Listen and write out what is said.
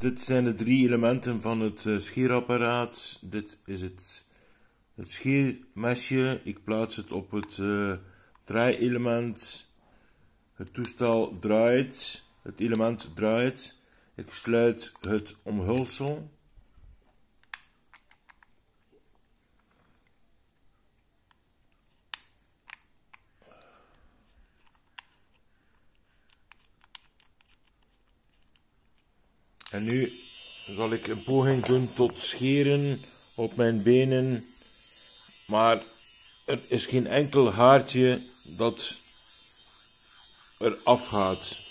Dit zijn de drie elementen van het uh, scheerapparaat. Dit is het, het scheermesje. Ik plaats het op het uh, draaielement. Het toestel draait. Het element draait. Ik sluit het omhulsel. En nu zal ik een poging doen tot scheren op mijn benen. Maar er is geen enkel haartje dat er afgaat.